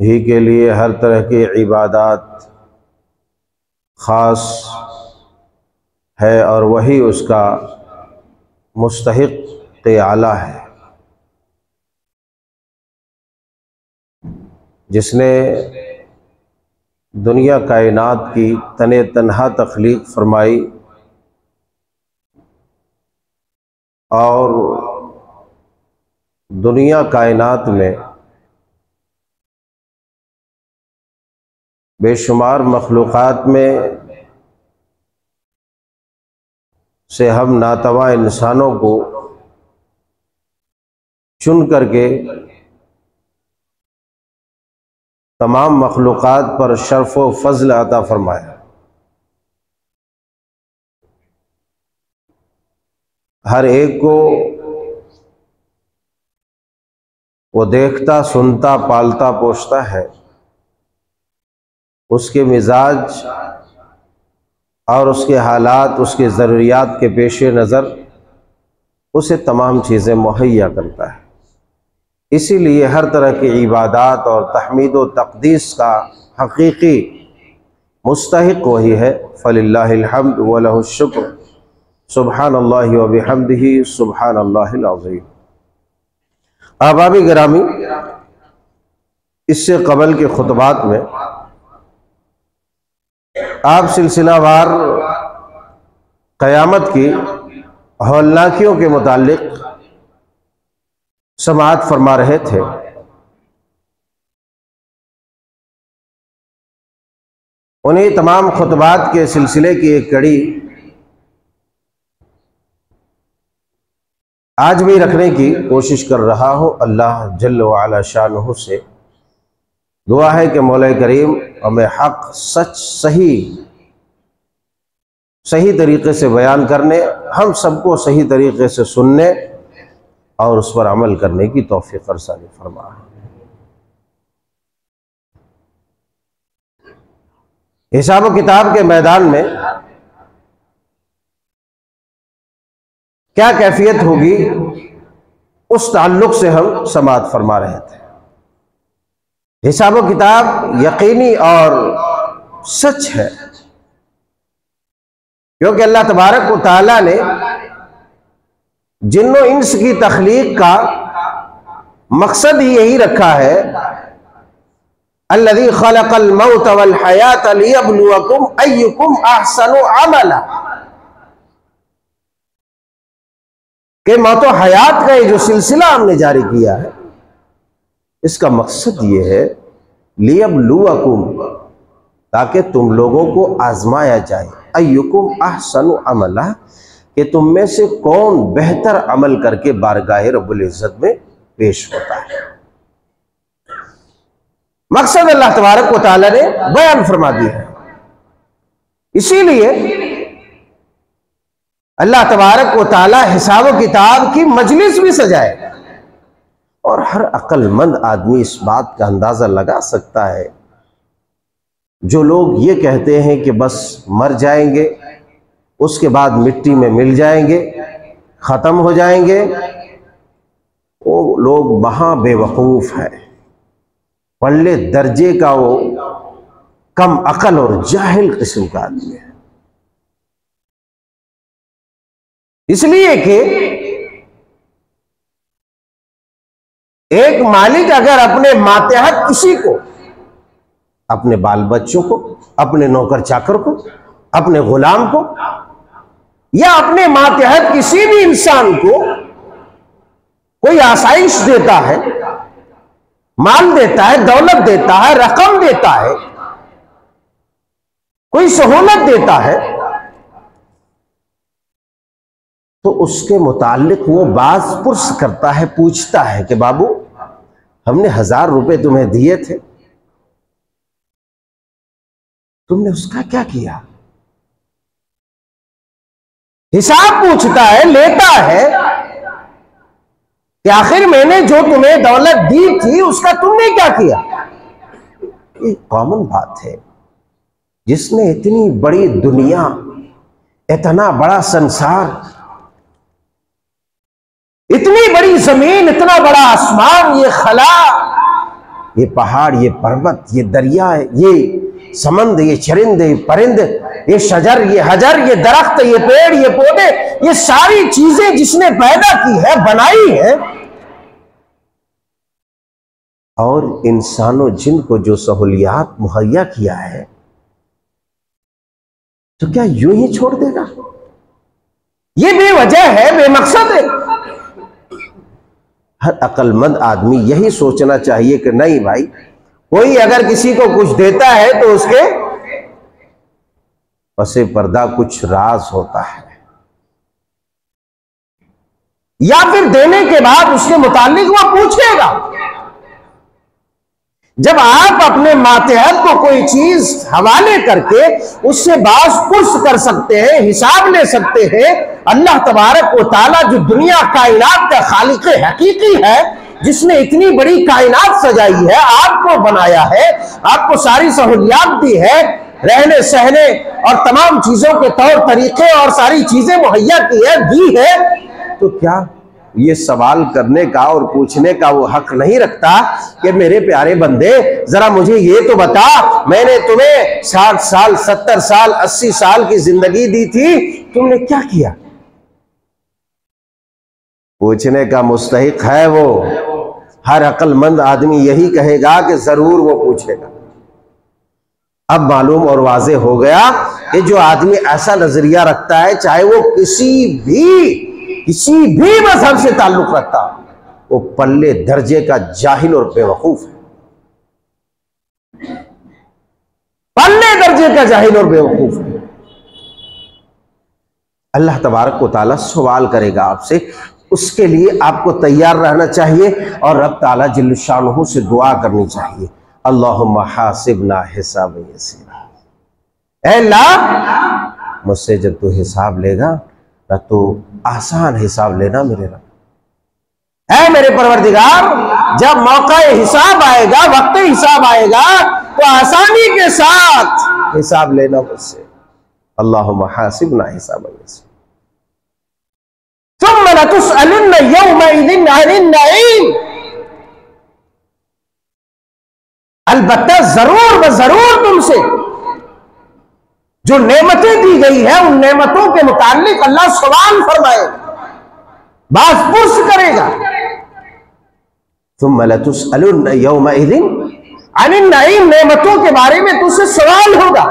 ही के लिए हर तरह की इबादत ख़ास है और वही उसका मुस्तक आला है। जिसने दुनिया कायनात की तन तनहा तख्लीक फरमाई और दुनिया कायनात में बेशुमार मखलूक़ात में से हम नातवा इंसानों को चुन करके तमाम मखलूक़ पर शर्फ व फजल अता फरमाया। हर एक को वो देखता, सुनता, पालता पोषता है। उसके मिजाज और उसके हालात, उसके ज़रूरियात के पेश नज़र उसे तमाम चीज़ें मुहैया करता है। इसीलिए हर तरह की इबादत और तहमीद व तकदीस का हकीकी मुस्तक वही है। फ़लाहमद वलशुक्र सुबहान अल्लाह वबहमदी सुबहान अल्लाज़ीम अहबाब ग्रामी इससे कबल के खुतबात में आप सिलसिलावार क़यामत की हौलनाकियों के मुतालिक समात फरमा रहे थे। उन्हीं तमाम खुतबात के सिलसिले की एक कड़ी आज भी रखने की कोशिश कर रहा हूँ। अल्लाह जल्ल वाला शाह से दुआ है कि मौल करीम हमें हक सच, सही सही तरीके से बयान करने, हम सबको सही तरीके से सुनने और उस पर अमल करने की तोफ़ी फरसानी फरमा हिसाब किताब के मैदान में क्या कैफियत होगी, उस ताल्लुक से हम समात फरमा रहे थे। हिसाब किताब यकीनी और सच है। क्योंकि अल्लाह तबारक ताला ने जिन्नो इंस की तखलीक का मकसद ही यही रखा है अल्लदी खलकल मौत वल हयात लियबलुवकुम अय्युकुम अहसनु अमला। कि मौत हयात का ये जो सिलसिला हमने जारी किया है इसका मकसद ये है लियब लुअकुम ताकि तुम लोगों को आजमाया जाए। अयुकुम ahsanu अमला, कि तुम में से कौन बेहतर अमल करके बारगाह रब्बुल इज़्ज़त में पेश होता है। मकसद अल्लाह तबारक व ताला ने बयान फरमा दिया है। इसीलिए अल्लाह तबारक व ताला हिसाब किताब की मजलिस भी सजाए। और हर अक्लमंद आदमी इस बात का अंदाज़ा लगा सकता है। जो लोग ये कहते हैं कि बस मर जाएँगे, उसके बाद मिट्टी में मिल जाएँगे, ख़त्म हो जाएँगे, वो लोग वहाँ बेवकूफ़ है। पल्ले दर्जे का वो कम अकल और जाहिल किस्म का आदमी है। इसलिए कि एक मालिक अगर अपने मातहत किसी को, अपने बाल बच्चों को, अपने नौकर चाकर को, अपने गुलाम को, या अपने मातहत किसी भी इंसान को कोई आसाइश देता है, माल देता है, दौलत देता है, रकम देता है, कोई सहूलत देता है तो उसके मुतालिक वो बाज पुरुष करता है, पूछता है कि बाबू, हमने हज़ार रुपए तुम्हें दिए थे। तुमने उसका क्या किया? हिसाब पूछता है, लेता है कि आखिर मैंने जो तुम्हें दौलत दी थी, उसका तुमने क्या किया? ये कॉमन बात है। जिसने इतनी बड़ी दुनिया, इतना बड़ा संसार इतनी बड़ी ज़मीन, इतना बड़ा आसमान, ये खला, ये पहाड़, ये पर्वत, ये दरिया, ये समंद, ये चरिंद, ये परिंद, ये शजर, ये हजर, ये दरख्त, ये पेड़, ये पौधे, ये सारी चीज़ें जिसने पैदा की है, बनाई है। और इंसानों जिन को जो सहूलियात मुहैया किया है तो क्या यूँ ही छोड़ देगा? ये बेवजह है, बेमकसद है। हर अक्लमंद आदमी यही सोचना चाहिए कि नहीं भाई, कोई अगर किसी को कुछ देता है तो उसके पसे पर्दा कुछ राज होता है। या फिर देने के बाद उसके मुतालिक वह पूछेगा। जब आप अपने मातहत को कोई चीज़ हवाले करके उससे बास पुरुष कर सकते हैं, हिसाब ले सकते हैं, अल्लाह तबारक व ताला जो दुनिया कायनात का खालिक हकीकी है, जिसने इतनी बड़ी कायनात सजाई है, आपको बनाया है, आपको सारी सहूलियात दी है, रहने, सहने और तमाम चीज़ों के तौर तरीके और सारी चीज़ें मुहैया की है, दी है तो क्या ये सवाल करने का और पूछने का वो हक नहीं रखता कि मेरे प्यारे बंदे, जरा मुझे ये तो बता, मैंने तुम्हें साठ साल, सत्तर साल, अस्सी साल की ज़िंदगी दी थी, तुमने क्या किया? पूछने का मुस्तक है वो। हर अक्लमंद आदमी यही कहेगा कि ज़रूर वो पूछेगा। अब मालूम और वाजे हो गया कि जो आदमी ऐसा नज़रिया रखता है, चाहे वो किसी भी किसी भी मज़हब से ताल्लुक रखता, वो पल्ले दर्जे का जाहिल और बेवकूफ़ है। पल्ले दर्जे का जाहिल और बेवकूफ़ है। अल्लाह तबारक को ताला सवाल करेगा आपसे, उसके लिए आपको तैयार रहना चाहिए और रब ताला जिल्शानहू से दुआ करनी चाहिए। अल्लाह हासिब ना हिसाब मुझसे जब तू हिसाब लेगा ना तो आसान हिसाब लेना मेरे रब। है मेरे परवरदिगार, जब मौका हिसाब आएगा, वक्त हिसाब आएगा तो आसानी के साथ हिसाब लेना मुझसे। अल्लाह हासिब ना हिसाब अलबत् ज़रूर व ज़रूर तुमसे जो नेमतें दी गई है, उन नेमतों के मुतालिक अल्लाह सवाल फरमाएगा। बास पुरुष करेगा। तुम यौम नईम नेमतों के बारे में तुझसे सवाल होगा।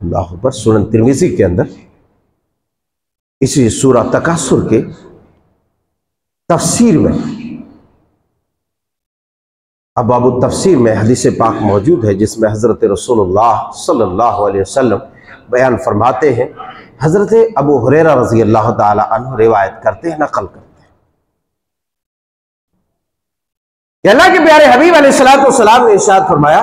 अल्लाह पर सुनन तिरमिजी के अंदर। इसी सूरा तकासुर के तफसीर में अब बाबू तफसीर में हदीस पाक मौजूद है, जिसमें हज़रत रसूलुल्लाह सल्लल्लाहु अलैहि वसल्लम बयान फरमाते हैं, हज़रत अबू हुरेरा रज़ी अल्लाह तु रिवायत करते हैं, नकल करते हैं। अल्लाह के प्यारे हबीब सलाम ने इशाद फरमाया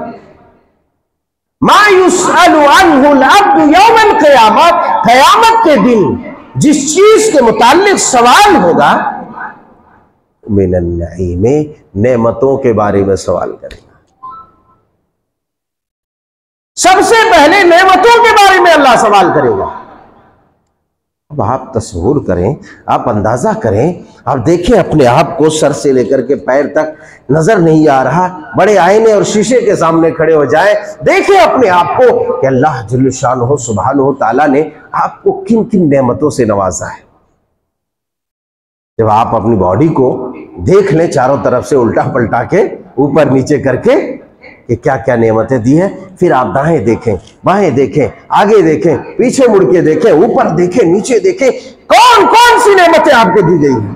मायूस कयामत कयामत के दिन जिस चीज़ के मुतालिक सवाल होगा मिलन में नेमतों के बारे में सवाल करेगा। सबसे पहले नेमतों के बारे में अल्लाह सवाल करेगा। अब आप तस्वूर करें, आप अंदाज़ा करें, आप देखें अपने आप को सर से लेकर के पैर तक। नज़र नहीं आ रहा, बड़े आईने और शीशे के सामने खड़े हो जाए। देखें अपने आप को कि अल्लाह जुल्शान हो सुबहान हो, ताला ने आपको किन किन नेमतों से नवाजा है। जब आप अपनी बॉडी को देख लें, चारों तरफ़ से उल्टा पलटा के ऊपर नीचे करके कि क्या क्या नियमतें दी है, फिर आप दाएँ देखें, बाएँ देखें, आगे देखें, पीछे मुड़ के देखें, ऊपर देखें, नीचे देखें कौन कौन सी नेमतें आपको दी गई हैं?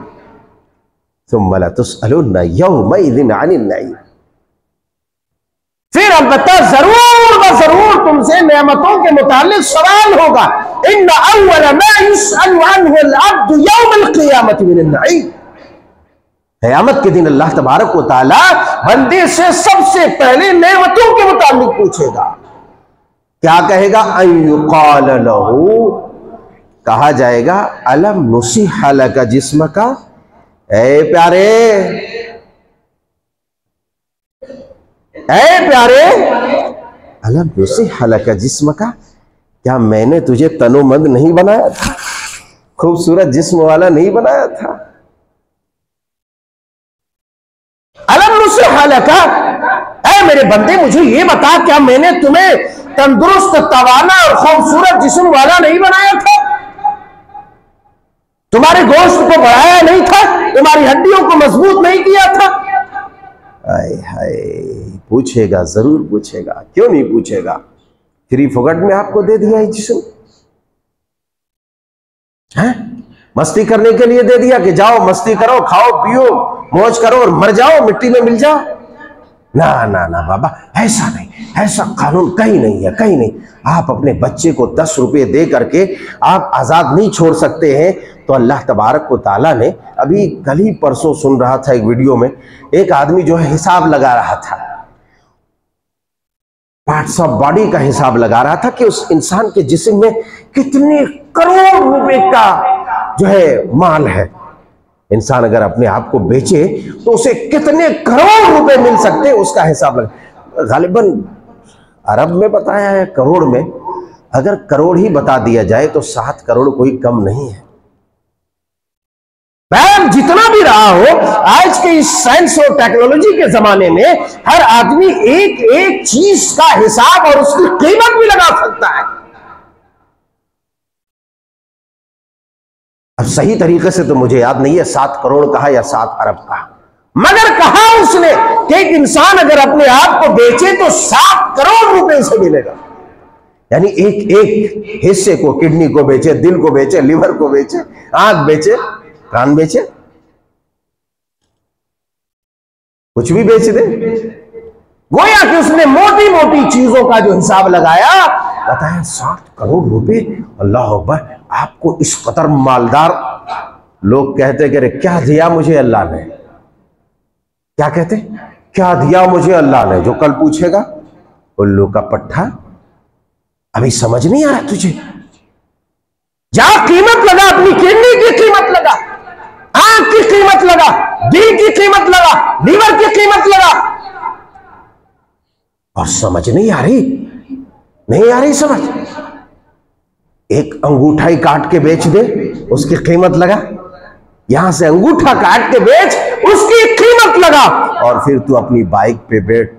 फिर अलबत्ता ज़रूर ब ज़रूर तुमसे नेमतों के मुतालिक सवाल होगा। इन अव्वल क़यामत के दिन अल्लाह तबारक ताला बंदे से सबसे पहले नेमतों के मुताबिक पूछेगा। क्या कहेगा? कहा जाएगा, अलम नुसी का जिस्म का ए प्यारे ए प्यारे, अलम नुसी का जिस्म का क्या मैंने तुझे तनोमंद नहीं बनाया था? खूबसूरत जिस्म वाला नहीं बनाया था? हालका ऐ मेरे बंदे, मुझे ये बता, क्या मैंने तुम्हें तंदुरुस्त, तवाना और खूबसूरत जिस्म वाला नहीं बनाया था? तुम्हारे गोश्त को बढ़ाया नहीं था? तुम्हारी हड्डियों को मज़बूत नहीं किया था? आए हाय, पूछेगा, ज़रूर पूछेगा। क्यों नहीं पूछेगा? फ्री फुगट में आपको दे दिया है जिसम? है? मस्ती करने के लिए दे दिया कि जाओ, मस्ती करो, खाओ, पियो, मौज करो और मर जाओ, मिट्टी में मिल जाओ। ना ना ना, बाबा, ऐसा नहीं, ऐसा कानून कहीं नहीं है, कहीं नहीं। आप अपने बच्चे को दस रुपये दे करके आप आज़ाद नहीं छोड़ सकते हैं तो अल्लाह तबारक को ताला ने, अभी कल ही परसों सुन रहा था एक वीडियो में, एक आदमी जो है हिसाब लगा रहा था। पार्ट्स ऑफ़ बॉडी का हिसाब लगा रहा था कि उस इंसान के जिसम में कितने करोड़ रुपए का जो है माल है। इंसान अगर अपने आप को बेचे तो उसे कितने करोड़ रुपए मिल सकते उसका हिसाब लगा। गालिबन, अरब में बताया है, करोड़ में। अगर करोड़ ही बता दिया जाए तो सात करोड़ कोई कम नहीं है। जितना भी रहा हो, आज के इस साइंस और टेक्नोलॉजी के जमाने में, हर आदमी एक एक चीज़ का हिसाब और उसकी कीमत भी लगा सकता है। अब सही तरीके से तो मुझे याद नहीं है, सात करोड़ कहा या सात अरब कहा। मगर कहा उसने कि एक इंसान अगर अपने आप को बेचे तो सात करोड़ रुपए से मिलेगा। यानी एक एक हिस्से को, किडनी को बेचे, दिल को बेचे, लिवर को बेचे, आँख बेचे, कान बेचे, कुछ भी बेच दे। गोया कि उसने मोटी मोटी चीज़ों का जो हिसाब लगाया, बताया साठ करोड़ रुपए, अल्लाह अकबर। आपको इस कदर मालदार लोग कहते कि क्या दिया मुझे अल्लाह ने? क्या कहते? क्या दिया मुझे अल्लाह ने? जो कल पूछेगा, उल्लू का पट्टा अभी समझ नहीं आया तुझे। जा, कीमत लगा अपनी, किडनी की कीमत लगा। आँख की कीमत लगा, दिल की कीमत लगा, लीवर की कीमत लगा। और समझ नहीं आ रही? नहीं आ रही समझ? एक अंगूठा ही काट के बेच दे, उसकी कीमत लगा। यहाँ से अंगूठा काट के बेच, उसकी कीमत लगा। और फिर तू अपनी बाइक पे बैठ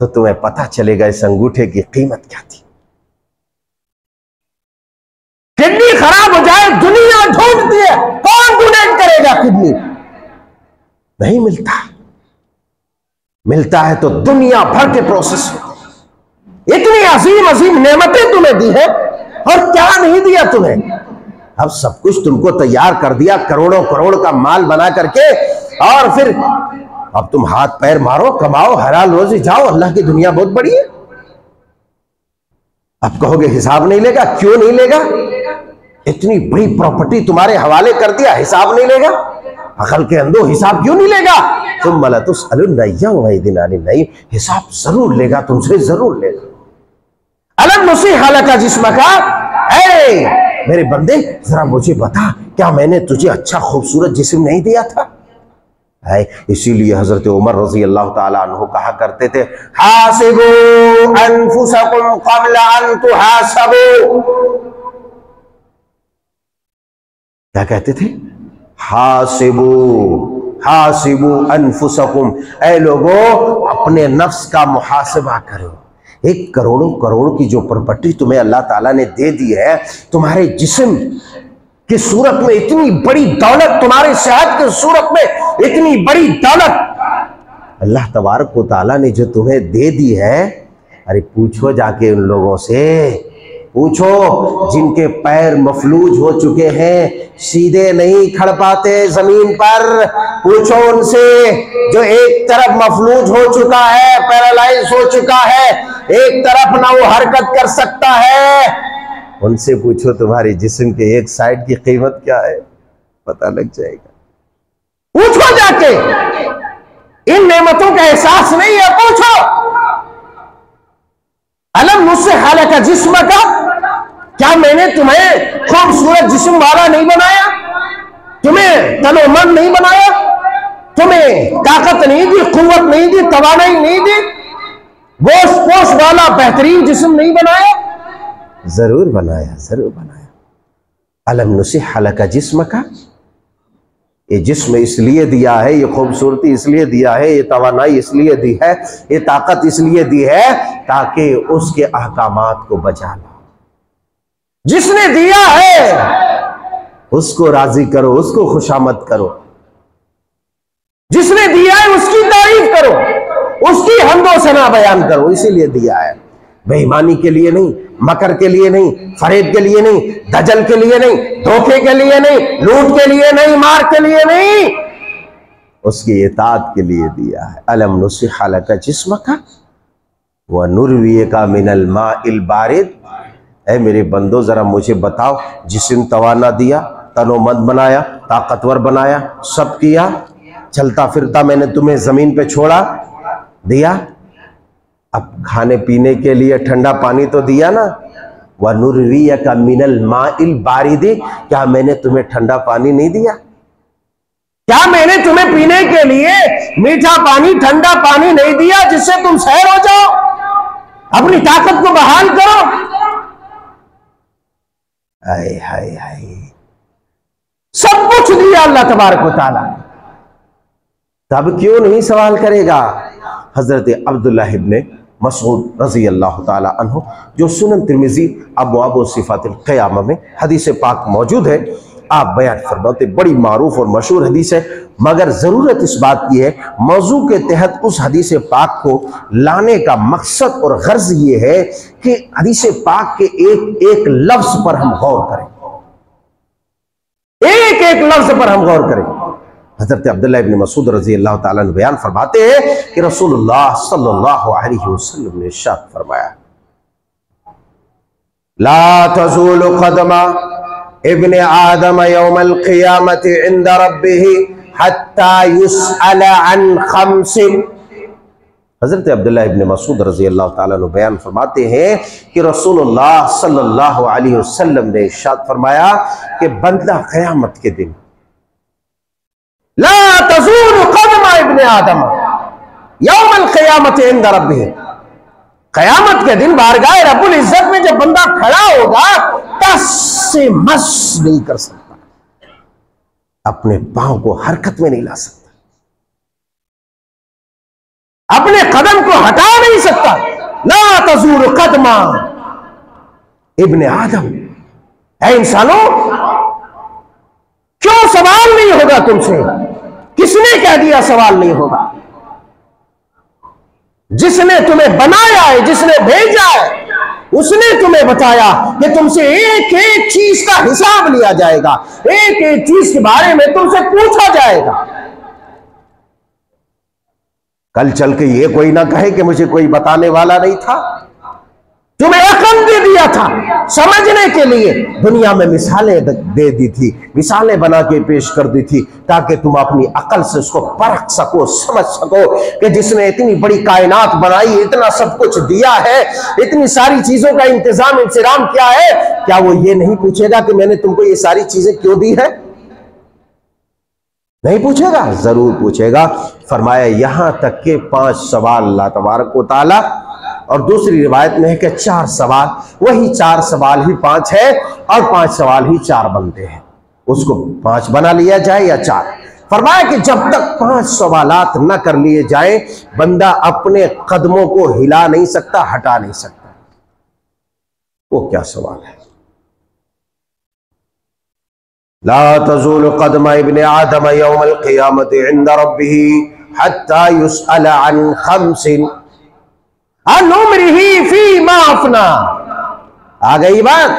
तो तुम्हें पता चलेगा इस अंगूठे की कीमत क्या थी। किडनी खराब हो जाए, दुनिया ढूंढती है, कौन डोनेट करेगा किडनी? नहीं मिलता। मिलता है तो दुनिया भर के प्रोसेस इतनी अजीम अजीम नेमतें तुम्हें दी है और क्या नहीं दिया तुम्हें? अब सब कुछ तुमको तैयार कर दिया, करोड़ों करोड़ का माल बना करके, और फिर अब तुम हाथ पैर मारो, कमाओ, हरा रोजी जाओ, अल्लाह की दुनिया बहुत बड़ी है। अब कहोगे, हिसाब नहीं लेगा, क्यों नहीं लेगा? इतनी बड़ी प्रॉपर्टी तुम्हारे हवाले कर दिया, हिसाब नहीं लेगा? अकल के अंदर हिसाब क्यों नहीं लेगा? तुम मला तो दिन नहीं, हिसाब ज़रूर लेगा, तुमसे ज़रूर लेगा। अलग मुसी हालत का जिसम का। मेरे बंदे जरा मुझे बता क्या मैंने तुझे अच्छा खूबसूरत जिसम नहीं दिया था? है इसीलिए हज़रत उमर रज़ी अल्लाह तु कहा करते थे क्या कहते थे? हासिबू हासिबू अनफुसकुम। ए लोगो अपने नफ्स का मुहासबा करो। एक करोड़ों करोड़ की जो प्रॉपर्टी तुम्हें अल्लाह ताला ने दे दी है, तुम्हारे जिस्म की सूरत में इतनी बड़ी दौलत, तुम्हारे सेहत की सूरत में इतनी बड़ी दौलत। अल्लाह तबारक ताला ने जो तुम्हें दे दी है, अरे पूछो जाके उन लोगों से, पूछो जिनके पैर मफलूज हो चुके हैं, सीधे नहीं खड़ पाते ज़मीन पर, पूछो उनसे, जो एक तरफ़ मफलूज हो चुका है, पैरालाइज हो चुका है एक तरफ़ ना वो हरकत कर सकता है। उनसे पूछो तुम्हारी जिस्म के एक साइड की कीमत क्या है? पता लग जाएगा। पूछो जाके। इन नेमतों का एहसास नहीं है, पूछो। अलम मुझसे हाल का जिस्म का। क्या मैंने तुम्हें खूबसूरत जिस्म वाला नहीं बनाया? तुम्हें तनोमन नहीं बनाया? तुम्हें ताकत नहीं दी कुत नहीं दी, तवानाई नहीं दी? गोश पोश वाला बेहतरीन जिसम नहीं बनाया। ज़रूर बनाया ज़रूर बनाया। अलम नुसिह का जिस्म का ये जिस्म इसलिए दिया है, ये खूबसूरती इसलिए दिया है, ये तवानाई इसलिए दी है, ये ताकत इसलिए दी है, ताकि उसके अहकाम को बचा लो। जिसने दिया है, उसको राज़ी करो, उसको खुशामद करो। जिसने दिया है, उसकी तारीफ़ करो। उसकी हमदो सना बयान करो, इसीलिए दिया है। बेईमानी के लिए नहीं, मकर के लिए नहीं, फरेब के लिए नहीं, दजल के लिए नहीं, धोखे के लिए नहीं, लूट के लिए नहीं, मार के लिए नहीं। उसकी इतात के लिए दिया है। अलम नुसिहाल का जिसम का वह नुरविय का मिनल मा इल बारिद। ए मेरे बंदो, ज़रा मुझे बताओ जिसम तवाना दिया, तनोमंद बनाया, ताकतवर बनाया, सब किया, चलता फिरता मैंने तुम्हें ज़मीन पे छोड़ा दिया? अब खाने पीने के लिए ठंडा पानी तो दिया ना। वह नुरिया का मिनल माइल बारिदी, क्या मैंने तुम्हें ठंडा पानी नहीं दिया? क्या मैंने तुम्हें पीने के लिए मीठा पानी, ठंडा पानी नहीं दिया जिससे तुम सैर हो जाओ? अपनी ताकत को बहाल करो। हाय हाय हाय। सब कुछ दिया अल्लाह तबारक ताला तब क्यों नहीं सवाल करेगा? हज़रत अब्दुल्ला इब्ने मसूद रज़ी अल्लाह तहो जो सुनन तिरमिजी अब सिफातिल क़यामा में हदीस पाक मौजूद है। आप बयान फरमाते, बड़ी मारूफ और मशहूर हदीस है, मगर ज़रूरत इस बात की है, मौजू के तहत उस हदीस पाक को लाने का मकसद और गर्ज ये है कि हदीस पाक के एक एक लफ्ज पर हम गौर करें। एक एक लफ्ज पर हम गौर करें। हज़रत अब्दुल्ला इब्न मसूद रज़ी अल्लाह ताला बयान फरमाते हैं कि रसूलुल्लाह ने इरशाद फरमाया, ला आदम हज़रत अब्दुल्ला इब्न मसूद रज़ी अल्लाह ताला बयान फरमाते हैं कि रसूलुल्लाह सल्लल्लाहु ने इरशाद फरमाया कि बंदा क़यामत के दिन ला तजूल कदमा इब्न आदम यौमल क़ियामत कयामत के दिन बारगाह रबुल इज़्ज़त में जब बंदा खड़ा होगा तस से मस नहीं कर सकता अपने पाँव को हरकत में नहीं ला सकता अपने कदम को हटा नहीं सकता ला तजूर कदमा इब्ने आदम है इंसानों क्यों सवाल नहीं होगा तुमसे किसने कह दिया सवाल नहीं होगा? जिसने तुम्हें बनाया है, जिसने भेजा है, उसने तुम्हें बताया कि तुमसे एक एक चीज़ का हिसाब लिया जाएगा। एक एक चीज़ के बारे में तुमसे पूछा जाएगा। कल चल के ये कोई ना कहे कि मुझे कोई बताने वाला नहीं था। तुम्हें अकल दे दिया था समझने के लिए। दुनिया में मिसालें दे दी थी, मिसालें बना के पेश कर दी थी, ताकि तुम अपनी अकल से उसको परख सको, समझ सको कि जिसने इतनी बड़ी कायनात बनाई, इतना सब कुछ दिया है, इतनी सारी चीज़ों का इंतज़ाम इंतज़ाम क्या है। क्या वो ये नहीं पूछेगा कि मैंने तुमको ये सारी चीज़ें क्यों दी है? नहीं पूछेगा, ज़रूर पूछेगा। फरमाया, यहाँ तक के पाँच सवाल अल्लाह तबारक ताला और दूसरी रिवायत में है कि चार सवाल, वही चार सवाल ही पाँच है और पाँच सवाल ही चार बनते हैं। उसको पाँच बना लिया जाए या चार? फरमाया कि जब तक पाँच सवालात न कर लिए जाए, बंदा अपने कदमों को हिला नहीं सकता, हटा नहीं सकता। वो क्या सवाल है? ला तजूल कदम इबन आदम यौमल क़ियामत इंद रब्बिही आ गई बात?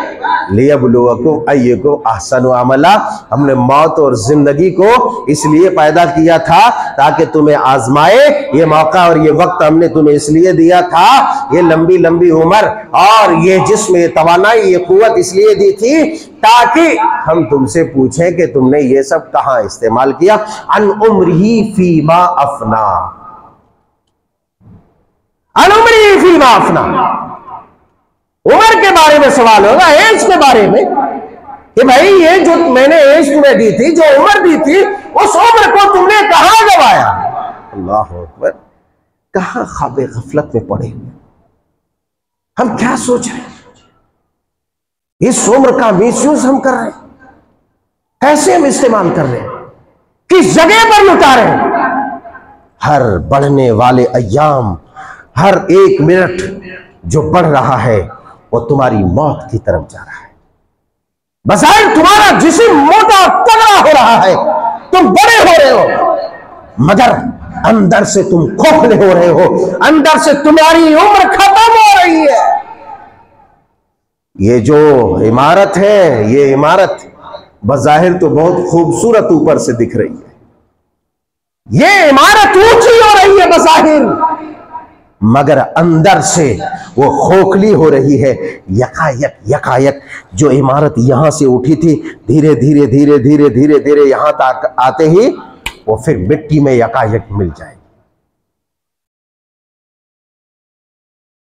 लियबलुवकुम अय्युकुम अमला। हमने मौत और ज़िंदगी को इसलिए पैदा किया था ताकि तुम्हें आजमाए। ये मौका और ये वक्त हमने तुम्हें इसलिए दिया था। ये लंबी लंबी उम्र और ये जिसम, ये तवानाई ये कुत इसलिए दी थी ताकि हम तुमसे पूछें कि तुमने ये सब कहाँ इस्तेमाल किया? अन उम्र ही फीमा अफना। अनुमरी फ़ी माफना उम्र के बारे में सवाल होगा, एज के बारे में। कि भाई, ये जो मैंने एज तुम्हें दी थी, जो उम्र दी थी, उस उम्र को तुमने कहा गवाया? अल्लाह अकबर। कहा खाबे गफलत में पड़े? हम क्या सोच रहे हैं? इस उम्र का मिसयूज हम कर रहे हैं। कैसे हम इस्तेमाल कर रहे हैं? किस जगह पर लुटा रहे हैं? हर बढ़ने वाले अयाम हर एक मिनट जो बढ़ रहा है, वो तुम्हारी मौत की तरफ़ जा रहा है। बसाए तुम्हारा जिसम मोटा तगड़ा हो रहा है, तुम बड़े हो रहे हो, मगर अंदर से तुम खोखले हो रहे हो, अंदर से तुम्हारी उम्र खत्म हो रही है। ये जो इमारत है, ये इमारत बजाहिर तो बहुत खूबसूरत ऊपर से दिख रही है। ये इमारत ऊँची हो रही है बजाहिर मगर अंदर से वो खोखली हो रही है। यकायक यकायक जो इमारत यहाँ से उठी थी, धीरे धीरे धीरे धीरे धीरे धीरे यहाँ तक आते ही वो फिर मिट्टी में यकायक मिल जाएगी।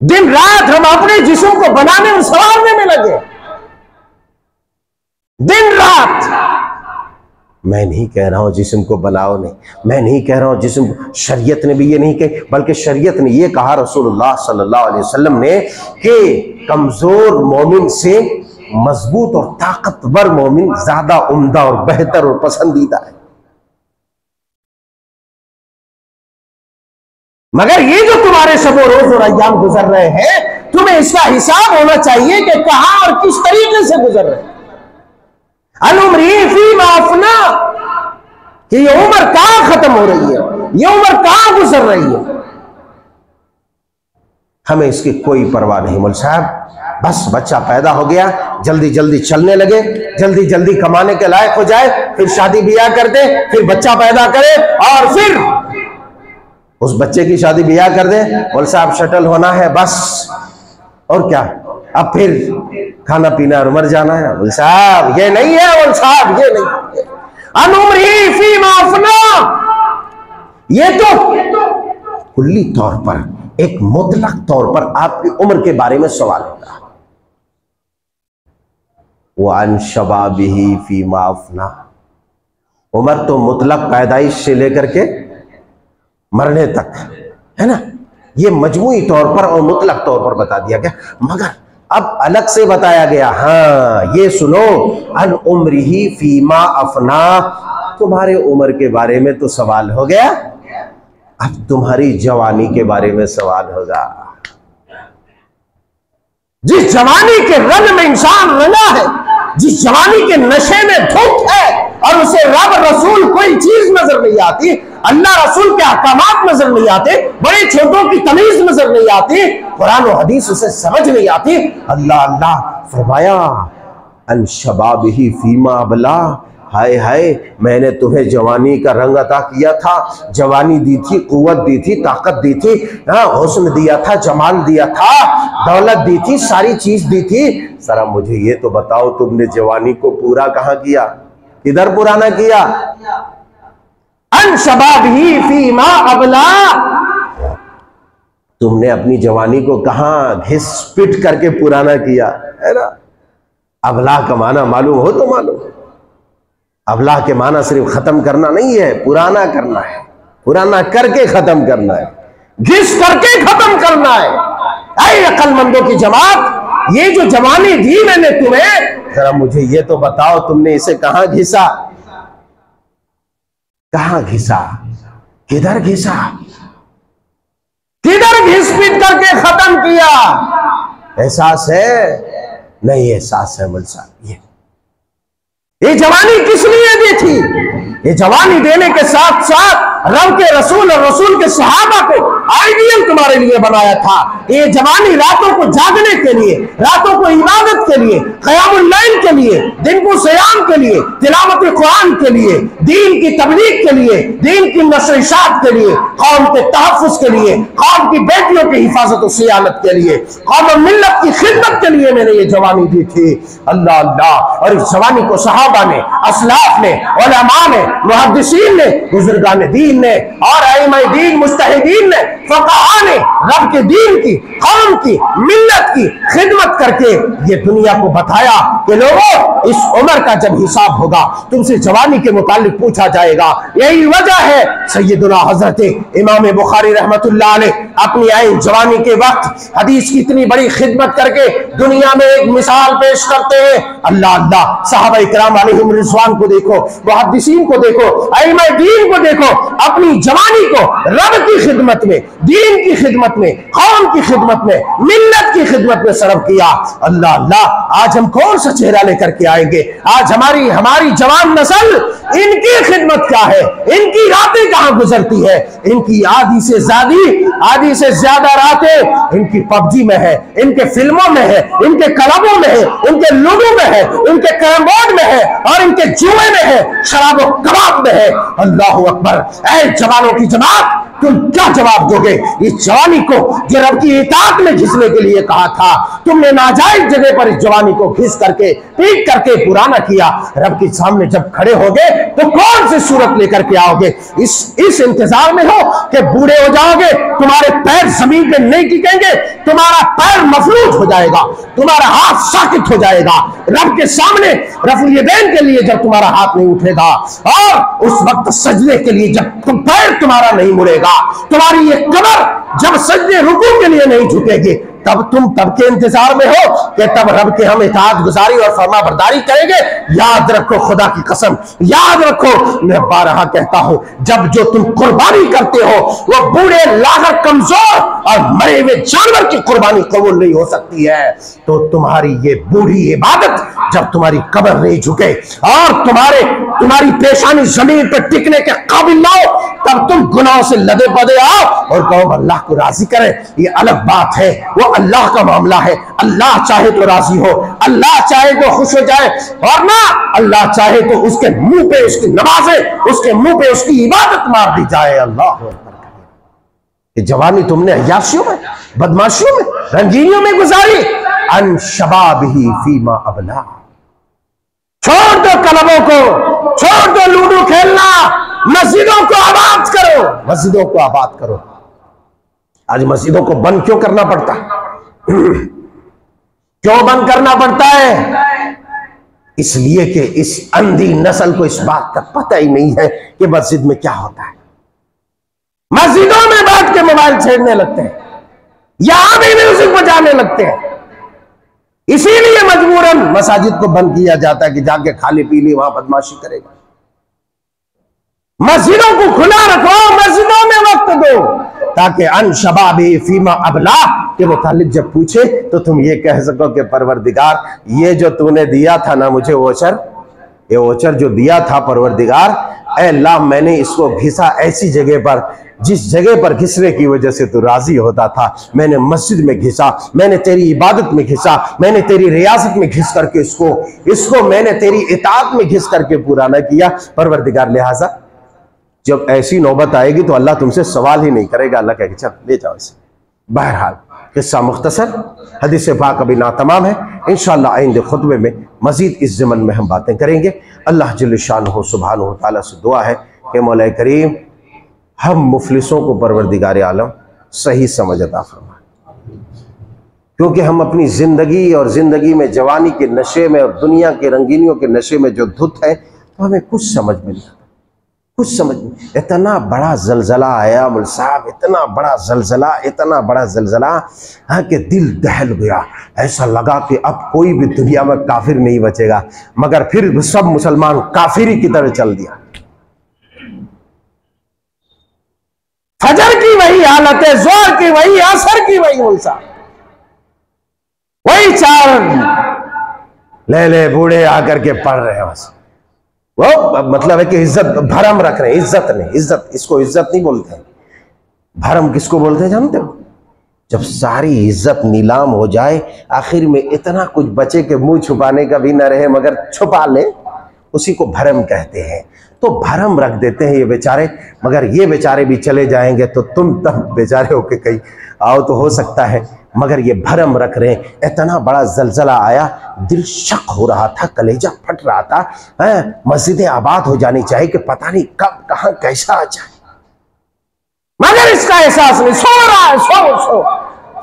दिन रात हम अपने जिसम को बनाने और संवारने में लगे। दिन रात मैं नहीं कह रहा हूँ जिसम को बनाओ नहीं। मैं नहीं कह रहा हूँ जिसम शरीयत ने भी ये नहीं कही, बल्कि शरीयत ने ये कहा, रसूलुल्लाह सल्लल्लाहु अलैहि वसल्लम ने कि कमज़ोर मोमिन से मज़बूत और ताकतवर मोमिन ज़्यादा उम्दा और बेहतर और पसंदीदा है। मगर ये जो तुम्हारे सबो रोज और अयाम गुजर रहे हैं, तुम्हें इसका हिसाब होना चाहिए कि कहाँ और किस तरीके से गुजर रहे अनुमरी कि ये उम्र कहाँ खत्म हो रही है? ये उम्र कहाँ गुजर रही है? हमें इसकी कोई परवाह नहीं मुल साहब। बस बच्चा पैदा हो गया, जल्दी जल्दी चलने लगे, जल्दी जल्दी कमाने के लायक हो जाए, फिर शादी ब्याह कर दे, फिर बच्चा पैदा करे और फिर उस बच्चे की शादी ब्याह कर दे। बोल साहब, शटल होना है बस। और क्या? अब फिर खाना पीना और मर जाना है। बोल साहब, ये नहीं है बोल साहब, ये नहीं अनुमरी फ़ी माफना। ये तो कुल्ली तौर पर, एक मुतलक तौर पर आपकी उम्र के बारे में सवाल होगा वो अनशबाबी फ़ी माफना। उम्र तो मुतलक पैदाइश से लेकर के मरने तक, है ना? ये मजमुई तौर पर और मुतलक तौर पर बता दिया गया। मगर अब अलग से बताया गया हाँ ये सुनो, अन उम्र ही फीमा अफना, तुम्हारे उम्र के बारे में तो सवाल हो गया, अब तुम्हारी जवानी के बारे में सवाल होगा। जिस जवानी के रंग में इंसान रंगा है, जिस जवानी के नशे में धुत है, और उसे रब रसूल कोई चीज़ नज़र नहीं आती अल्लाह रसूल के अहकाम नज़र नहीं आते, बड़े छोटों की तमीज नज़र नहीं आती, कुरान और हदीस उसे समझ नहीं आती। अल्लाह अल्लाह, फरमाया, अन शबाब ही फीमा अबला, हाय हाय, मैंने तुम्हें जवानी का रंग अता किया था, जवानी दी थी कुवत दी थी, ताकत दी थी हाँ हुस्न दिया था, जमाल दिया था, दौलत दी थी, सारी चीज़ दी थी। सरा मुझे ये तो बताओ, तुमने जवानी को पूरा कहाँ किया? किधर पुराना किया? अन शबाब ही फीमा अबला। तुमने अपनी जवानी को कहा, घिस पिट करके पुराना किया, है ना? अबला का माना मालूम हो तो मालूम। अबला के माना सिर्फ़ खत्म करना नहीं है, पुराना करना है। पुराना करके खत्म करना है। घिस करके खत्म करना है। अरे अकलमंदों की जमात, ये जो जवानी दी मैंने तुम्हें, जरा मुझे ये तो बताओ, तुमने इसे कहाँ घिसा? कहा घिसा? किधर घिसा? किधर घिस पीट करके खत्म किया? एहसास है? नहीं, एहसास है मुल साहब ये ये जवानी किस लिए दी थी? ये जवानी देने के साथ साथ रब के रसूल और रसूल के सहाबा को आइडियल तुम्हारे लिए बनाया था। ये जवानी रातों को जागने के लिए, रातों को इबादत के लिए, कयामुल्लैल के लिए, दिन को सयाम के लिए, तिलावत कुरान के लिए, दीन की तबलीग के लिए, दीन की नशरिशात के लिए, कौम के तहफ़ के लिए, कौम की बेटियों की हिफाजत और सियानत के लिए, कौम और मिलत की खिदमत के लिए मैंने ये जवानी दी थी। अल्लाह अल्लाह। और इस जवानी को सहाबा ने, असलाफ ने ने मुहदसिन ने, बुजुर्गान दीन ने और दीन, मुस्तहिदीन ने फकहा रब के दीन की, कौम की, मिल्लत की खिदमत करके ये दुनिया को बताया कि लोगों, इस उम्र का जब हिसाब होगा, तुमसे जवानी के मुतालिक पूछा जाएगा। यही वजह है सैदुल्ला हज़रत इमाम बुखारी रहमत अपनी आई जवानी के वक्त हदीस की इतनी बड़ी खिदमत करके दुनिया में एक मिसाल पेश करते हैं। अल्लाह अल्लाह, साहब इकराम रिजवान को देखो मुहदसिन को देखो दीन को देखो, अपनी जवानी को रब की खिदमत में दीन की खिदमत में, कौम की खिदमत में मिल्लत की खिदमत में सरफ किया। अल्लाह अल्लाह, आज हम कौन सा चेहरा लेकर के आएँगे? आज हमारी हमारी जवान नस्ल, इनकी खिदमत क्या है? इनकी रातें कहाँ गुजरती है? इनकी आधी से ज़्यादा, आधी से ज़्यादा रातें इनकी पबजी में है, इनके फ़िल्मों में है, इनके क्लबों में है, इनके लूडो में है, इनके कैरम बोर्ड में है और इनके जुए में है, शराब कबाब में है। अल्लाह अकबर, ऐ जवानों की जमात तुम क्या जवाब दोगे? इस जवानी को जो रब की इताक में घिसने के लिए कहा था, तुमने नाजायज जगह पर इस जवानी को घिस करके, पीट करके पुराना किया। रब के सामने जब खड़े होगे तो कौन सी सूरत लेकर के आओगे? इस इस इंतज़ार में हो कि बूढ़े हो जाओगे, तुम्हारे पैर ज़मीन पे नहीं टिकेंगे, तुम्हारा पैर मफलूज हो जाएगा, तुम्हारा हाथ साकित हो जाएगा। रब के सामने रफुल के लिए जब तुम्हारा हाथ नहीं उठेगा, और उस वक्त सजने के लिए जब तुम पैर तुम्हारा नहीं मुड़ेगा तुम्हारी ये कमर जब सजने रुकू के लिए नहीं झुकेगी, तब तुम तब के इंतज़ार में हो कि तब रब के हम इतात गुजारी और फर्मा बरदारी करेंगे। याद रखो खुदा की कसम, याद रखो, मैं बारहा कहता हूँ, जब जो तुम कुर्बानी करते हो, वो बूढ़े लागर कमज़ोर और मरे हुए जानवर की कुर्बानी कबूल नहीं हो सकती है। तो तुम्हारी ये बूढ़ी इबादत जब तुम्हारी कबर नहीं झुके और तुम्हारे, तुम्हारी पेशानी ज़मीन पर टिकने के काबिल ना हो तब तुम गुनाहों से लदे पदे आओ और कहो, अल्लाह को राज़ी करे। ये अलग बात है। वो अल्लाह का मामला है। अल्लाह चाहे तो राज़ी हो, अल्लाह चाहे तो खुश हो जाए। और ना, अल्लाह चाहे तो उसके मुँह पे उसकी नमाजे, उसके मुँह पे उसकी इबादत मार दी जाए। अल्लाह जवानी तुमने अयाशियों में, बदमाशियों में, रंगीनियों में गुजारी। अन शबाब ही फीमा अबला। छोड़ दो कलबों को, छोड़ दो लूडो खेलना। मस्जिदों को आबाद करो। मस्जिदों को आबाद करो। आज मस्जिदों को बंद क्यों करना पड़ता? है क्यों बंद करना पड़ता है? इसलिए कि इस अंधी नस्ल को इस बात का पता ही नहीं है कि मस्जिद में क्या होता है। मस्जिदों में बैठ के मोबाइल छेड़ने लगते हैं। यहाँ भी म्यूज़िक बजाने लगते हैं। इसीलिए मजबूरन मसाजिद को बंद किया जाता है कि जाके खाली पीली वहाँ बदमाशी करेगा। मस्जिदों को खुला रखो, मस्जिदों में वक्त दो। ताकि अन शबाबी फीमा अबला, के मुतालिक जब पूछे तो तुम ये कह सको कि परवरदिगार, ये जो तूने दिया था ना मुझे ओचर ये ओचर जो दिया था परवरदिगार अल्लाह, मैंने इसको घिसा ऐसी जगह पर, जिस जगह पर घिसने की वजह से तू राज़ी होता था, मैंने मस्जिद में घिसा, मैंने तेरी इबादत में घिसा, मैंने तेरी रियासत में घिस करके इसको इसको मैंने तेरी इतात में घिस करके पूरा न किया, परवरदिगार, लिहाजा जब ऐसी नौबत आएगी तो अल्लाह तुमसे सवाल ही नहीं करेगा। अल्लाह कहेगा, चल, ले जाओ इसे। बहरहाल, किस्सा मुख्तसर, हदीस पाक अभी ना तमाम है। इन आइंदे खुतबे में मजीद इस जमन में हम बातें करेंगे। अल्लाह जल शान हो सुबहान ताला से दुआ है कि मौल करीम हम मुफलिसों को परवरदिगार आलम सही समझ अता फरमा क्योंकि हम अपनी ज़िंदगी और ज़िंदगी में जवानी के नशे में और दुनिया के रंगीनियों के नशे में जो धुत है तो हमें कुछ समझ में नहीं कुछ समझ में इतना बड़ा जलजला आया मुल साहब, इतना बड़ा जलजला, इतना बड़ा जलजला हाँ कि दिल दहल गया। ऐसा लगा कि अब कोई भी दुनिया में काफिर नहीं बचेगा, मगर फिर सब मुसलमान काफिरी की तरह चल दिया। फजर की वही हालत है, ज़ोर की वही, असर की वही मुल साहब। वही चार ले ले, बूढ़े आकर के पढ़ रहे हैं बस। वो मतलब है कि इज़्ज़त, भरम रख रहे हैं, इज़्ज़त नहीं, इज़्ज़त, इसको इज़्ज़त नहीं बोलते भरम किसको बोलते हैं जानते हो? जब सारी इज़्ज़त नीलाम हो जाए, आखिर में इतना कुछ बचे के मुँह छुपाने का भी ना रहे, मगर छुपा ले, उसी को भरम कहते हैं। तो भरम रख देते हैं ये बेचारे, मगर ये बेचारे भी चले जाएँगे तो तुम तब बेचारे होके कहीं आओ तो हो सकता है। मगर ये भरम रख रहे हैं। इतना बड़ा जलजला आया, दिल शक हो रहा था, कलेजा फट रहा था। मस्जिदें आबाद हो जानी चाहिए कि पता नहीं कब, कहा, कैसा आ जाए। मगर इसका एहसास नहीं। सो रहा है, सो सो।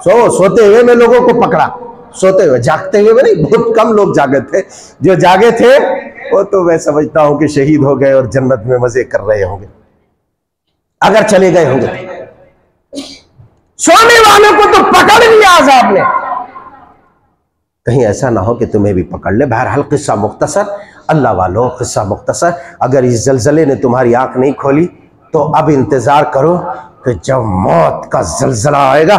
सो, सोते हुए मैं लोगों को पकड़ा। सोते हुए, जागते हुए नहीं, बहुत कम लोग जागे थे। जो जागे थे, वो तो मैं समझता हूँ कि शहीद हो गए और जन्नत में मज़े कर रहे होंगे। अगर चले गए होंगे। सोने वालों को तो पकड़ लिया आजाब ने। कहीं ऐसा ना हो कि तुम्हें भी पकड़ ले। बहरहाल किस्सा मुख्तसर, अल्लाह वालों किस्सा मुख्तसर। अगर इस जलजले ने तुम्हारी आँख नहीं खोली तो अब इंतज़ार करो कि जब मौत का जलजला आएगा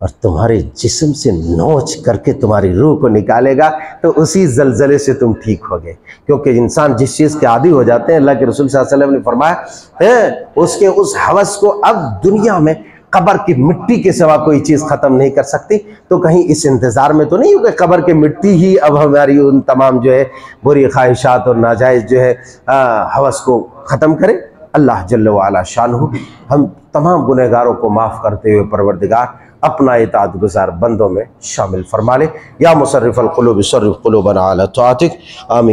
और तुम्हारे जिस्म से नोच करके तुम्हारी रूह को निकालेगा तो उसी जलजले से तुम ठीक हो गए क्योंकि इंसान जिस चीज़ के आदि हो जाते हैं, अल्लाह के रसूल वसल्लम ने फरमाया उसके उस हवस को अब दुनिया में कबर की मिट्टी के सिवा कोई चीज़ ख़त्म नहीं कर सकती। तो कहीं इस इंतज़ार में तो नहीं हो कि कबर की मिट्टी ही अब हमारी उन तमाम जो है बुरी ख्वाहिशात और नाजायज़ जो है हवस को ख़त्म करे। अल्लाह जल्ल शान हो हम तमाम गुनहगारों को माफ़ करते हुए परवरदिगार, अपना इतात गुजार बंदों में शामिल फरमा ले। या मुसरफ़ल क़ुलूब सरफ़ क़ुलूबना आमीन।